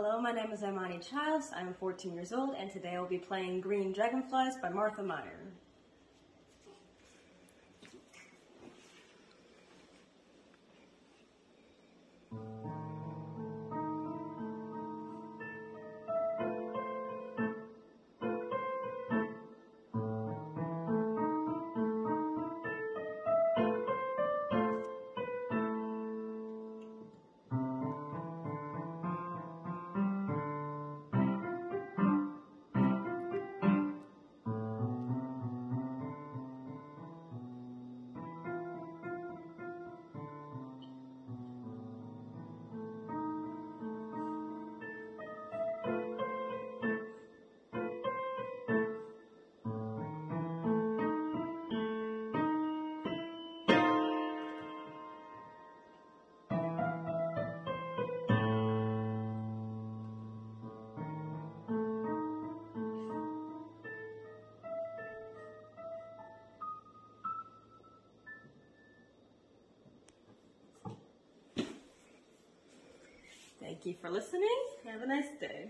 Hello, my name is I'mani Childs. I'm 14 years old, and today I'll be playing Green Dragonflies by Martha Mier. Thank you for listening. Have a nice day.